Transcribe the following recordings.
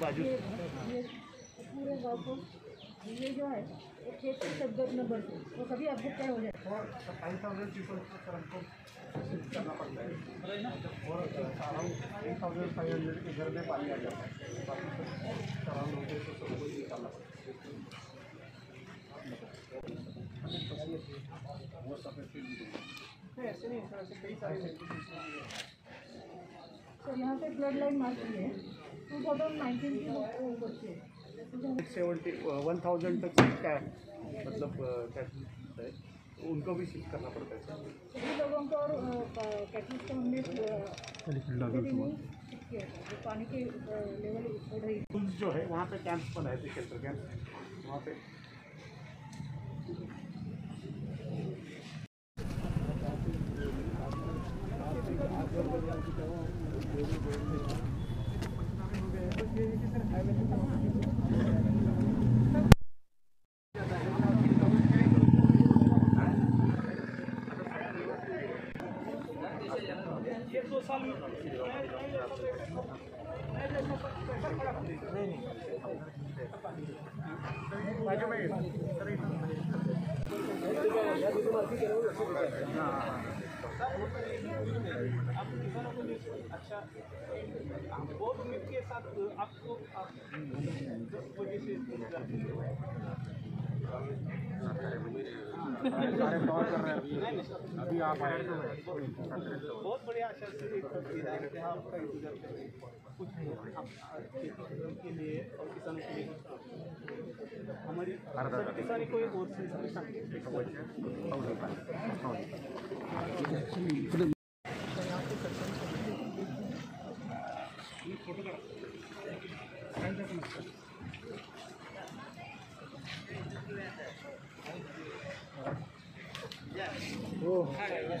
बाजू। ये ये पूरे गाँव को ये जो है वो खेत वो कभी आपको क्या हो जाए। थाउज़ेंड पीपल सर हमको करना पड़ता है। और around eight thousand five hundred के घर में पानी आ जाता है। अराउंड होते तो सबको ही निकालना पड़ता है। वो सफ़ेद ऐसे नहीं सर ऐसे कई सारे तो यहाँ पे ब्लड लाइन मार्क है। टू थाउज़ेंड नाइनटीन की वो बच्चे हैं। सेवेंटी वन थाउज़ेंड तक क्या है मतलब क्या है। उनको भी शिफ्ट करना पड़ता है सभी लोगों को और कैटलिस्ट को हमने पानी के लेवल रही जो है वहाँ पे कैंप्स बनाए थे शेल्टर कैंप वहाँ पे। अभी आप आए आप बढ़िया आशा से एक विधायक के यहाँ आपका इंतजार से कुछ आप खेती के लिए और किसानों के लिए हमारी सब किसानी कोई और से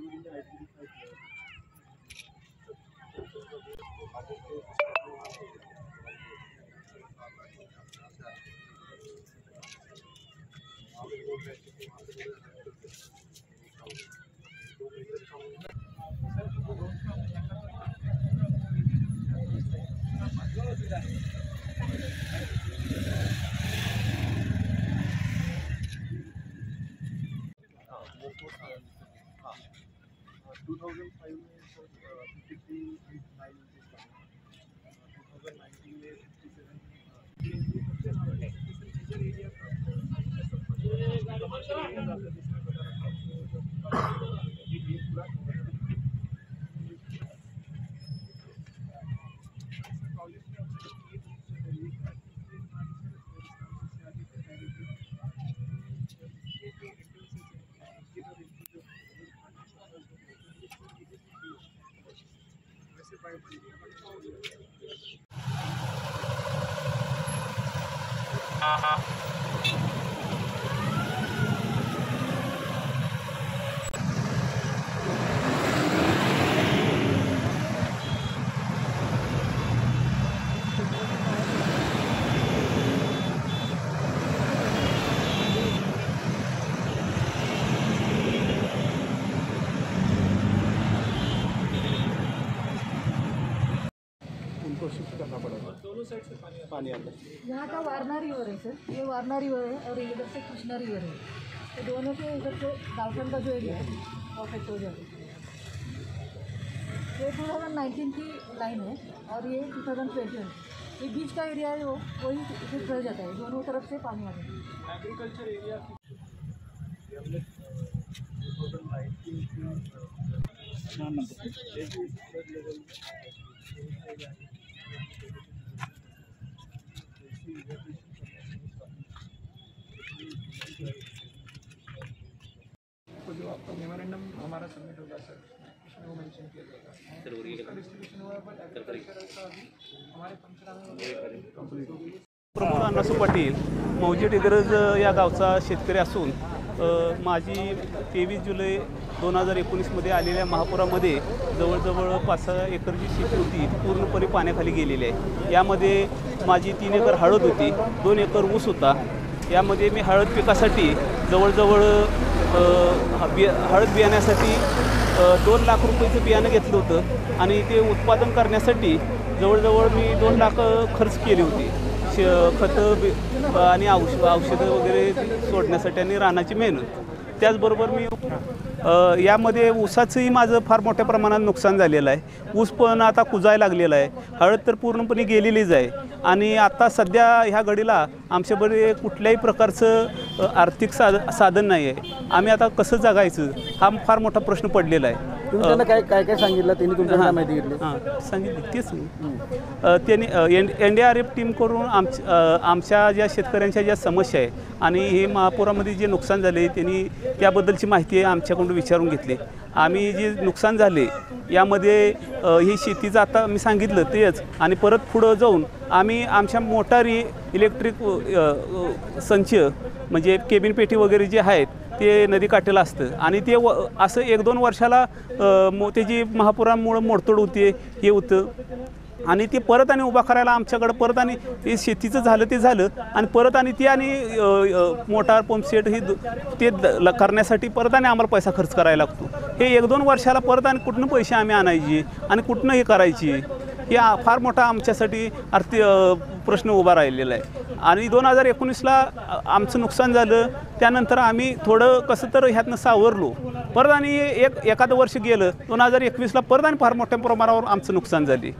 जैसे पीडब्ल्यूडी पानी आता है यहाँ का वारना रिवर है सर ये वारना रिवर है और इधर से कृष्णा रिवर है तो दोनों के इधर से डाउटन का जो एरिया है वो अफेक्ट हो जाता है ये टू थाउज़ेंड नाइनटीन की लाइन है और ये टू थाउज़ेंड ट्वेंटी है ये बीच का एरिया है वो वही इफ़ेक्ट रह जाता है दोनों तरफ़ से पानी आ जाता है एग्रीकल्चर एरिया तो जो आपका मेमोरेंडम हमारा सबमिट होगा सर उसमें वो मेंशन किया जाएगा डिस्ट्रीब्यूशन हुआ बट एग्रीकल्चर का अभी हमारे पंचनामे प्रमोद अण्णासू पाटील मौजी डिग्रज या गावचा शेतकरी असून माझी तेवीस जुलै दोन हजार एकोणीसमध्ये आलेल्या महापुरामध्ये जवळजवळ पाच सहा एकर जी शेती होती ती पूर्णपणे पाण्याखाली गेलेली आहे. यामध्ये माझी तीन एकर हळद होती दोन एकर ऊस होता. यामध्ये मी हळद पिकासाठी जवळजवळ बि हळद बियाण्यासाठी दोन लाख रुपयाचं बियाणं घेतलं होतं आणि ते उत्पादन करण्यासाठी जवळजवळ मी दोन लाख खर्च केली होती. श खतं बी आणि औष औषधं वगैरे सोडण्यासाठी आणि रानाची मेहनत. त्याचबरोबर मी यामध्ये ऊसाचंही माझं फार मोठ्या प्रमाणात नुकसान झालेलं आहे. ऊस पण आता कुजायला लागलेला आहे. हळद तर पूर्णपणे गेलेलीच आहे. आणि आता सध्या ह्या घडीला आमच्याबरोबर कुठल्याही प्रकारचं आर्थिक साध साधन नाही आहे आम्ही आता कसं जगायचं हा फार मोठा प्रश्न पडलेला आहे. तुम्ही त्यांना काय काय काय सांगितलं? त्यांनी तुमच्याकडे काय माहिती घेतली. हां सांगितलं तेच मी. अ, त्यांनी N D R F team करून आमच अ, आमच्या ज्या शेतकऱ्यांच्या ज्या समस्या आहे आणि हे महापुरामध्ये जे नुकसान झाले त्यांनी त्याबद्दलची माहिती आमच्याकडून विचारून घेतली. आम्ही जे नुकसान झाले यामध्ये अ, ही शेतीचं आता मी सांगितलं तेच. आणि परत पुढं जाऊन आम्ही आमच्या मोटारी इलेक्ट्रिक अ, अ, संच म्हणजे केबिन पेटी वगैरे जे आहेत ते नदीकाठेला असतं. आणि ते व असं एक दोन वर्षाला मो त्याची महापुरामुळं मोडतोड होते हे होतं. आणि ते परत आणि उभा करायला आमच्याकडं परत आणि ते शेतीचं झालं ते झालं. आणि परत आणि ते आणि मोटार पंपसेट हे द- ते द- ल- करण्यासाठी परत आणि आम्हाला पैसा खर्च करायला लागतो. हे एक दोन वर्षाला परत आणि कुठनं पैसे आम्ही आणायचे आणि कुठनं हे करायची? या फार मोठा आमच्यासाठी आर्थिक प्रश्न उभा राहिलेला आहे. आणि दोन हजार एकोणीसला आमचं नुकसान झालं. त्यानंतर आम्ही थोडं कसं तर ह्यातनं सावरलो. परत आणि एक एखादं वर्ष गेलं दोन हजार एकवीसला परत आणि फार मोठ्या प्रमाणावर आमचं नुकसान झाली.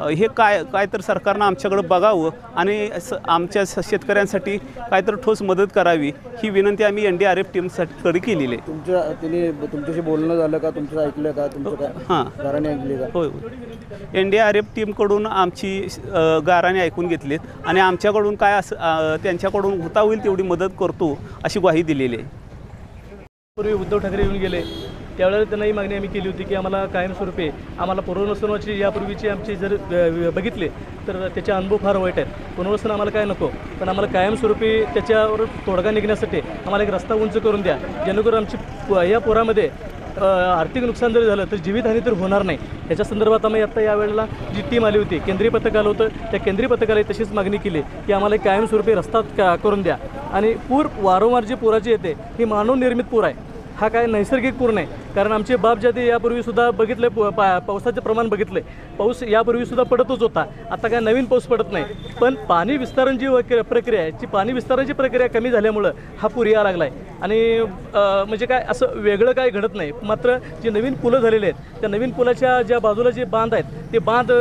हे काय काय तर सरकारनं आमच्याकडं बघावं आणि स आमच्या शेतकऱ्यांसाठी काय तर ठोस मदत करावी ही विनंती आम्ही एन डी आर एफ टीमसाठी केलेली आहे. तुमच्या त्यांनी तुमच्याशी बोलणं झालं का? तुमचं ऐकलं का? तुमचं काय? हां. घराने ऐकली का? होय एन डी आर एफ टीमकडून आमची अ, गाराने ऐकून घेतलीत आणि आमच्याकडून काय असं अ, त्यांच्याकडून होता होईल तेवढी मदत करतो अशी ग्वाही दिलेली आहे. पूर्वी उद्धव ठाकरे येऊन गेले. त्यावेळेला त्यांना ही मागणी आम्ही केली होती की आम्हाला कायमस्वरूपी आम्हाला पुनर्वसनाची यापूर्वीची आमची जर बघितले तर त्याचे अनुभव फार वाईट आहेत. पुनर्वसन आम्हाला काय नको पण आम्हाला कायमस्वरूपी त्याच्यावर तोडगा निघण्यासाठी आम्हाला एक रस्ता उंच करून द्या. जेणेकरून आमची प- या पुरामध्ये आर्थिक नुकसान जरी झालं तर जीवितहानी तर होणार नाही. ह्याच्या संदर्भात आम्ही आत्ता यावेळेला जी टीम आली होती केंद्रीय पथक आलं होतं त्या केंद्रीय पथकाला तशीच मागणी केली की आम्हाला एक कायमस्वरूपी रस्ता का करून द्या. आणि पूर वारंवार जी पुराची येते ही मानवनिर्मित पूर आहे. हा काय नैसर्गिक पूर नाही. कारण आमचे बाप जाती यापूर्वीसुद्धा बघितले पा पावसाचं प्रमाण बघितले. पाऊस यापूर्वीसुद्धा पडतच होता. आता काय नवीन पाऊस पडत नाही. पण पाणी विस्तारण जी प्रक्रिया आहे ती पाणी विस्ताराची प्रक्रिया कमी झाल्यामुळं हा पूर यायला लागला आहे आणि म्हणजे काय असं वेगळं काय घडत नाही. मात्र जे नवीन पुलं झालेले आहेत त्या नवीन पुलाच्या ज्या बाजूला जे बांध आहेत ते बांध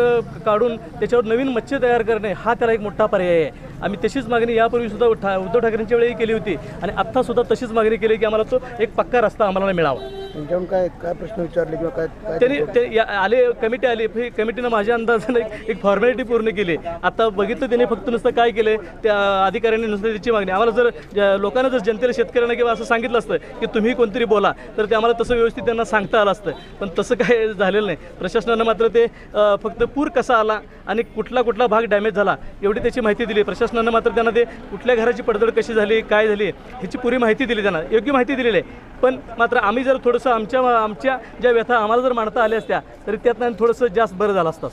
काढून त्याच्यावर नवीन मच्छी तयार करणे हा त्याला एक मोठा पर्याय आहे. आम्ही तशीच मागणी यापूर्वीसुद्धा ठा उद्धव ठाकरेंच्या वेळी केली होती. आणि आत्तासुद्धा तशीच मागणी केली की आम्हाला तो एक पक्का रस्ता आम्हाला मिळावा. त्यांच्याकडून काय काय प्रश्न विचारले किंवा काय काय त्यांनी ते या- आले कमिटी आली ही कमिटीनं माझ्या अंदाजानं एक- एक फॉर्मॅलिटी पूर्ण केली. आता बघितलं त्यांनी फक्त नुसतं काय केलं त्या अधिकाऱ्यांनी नुसतं त्याची मागणी. आम्हाला जर ज- लोकांना जर जनतेला शेतकऱ्यांना किंवा असं सांगितलं असतं की तुम्ही कोणतरी बोला तर ते आम्हाला तसं व्यवस्थित त्यांना सांगता आलं असतं. पण तसं काय झालेलं नाही. प्रशासनानं मात्र ते अ, फक्त पूर कसा आला आणि कुठला कुठला भाग डॅमेज झाला एवढी त्याची माहिती दिली. प्रशासनानं मात्र त्यांना ते कुठल्या घराची पडझड कशी झाली काय झाली ह्याची पुरी माहिती दिली त्यांना. योग्य माहिती दिलेली आहे. पण मात्र आम्ही जर थोडंसं आमच्या आमच्या ज्या व्यथा आम्हाला जर मांडता आल्या असत्या तरी त्यातनं थोडंसं जास्त बरं झालं असतं.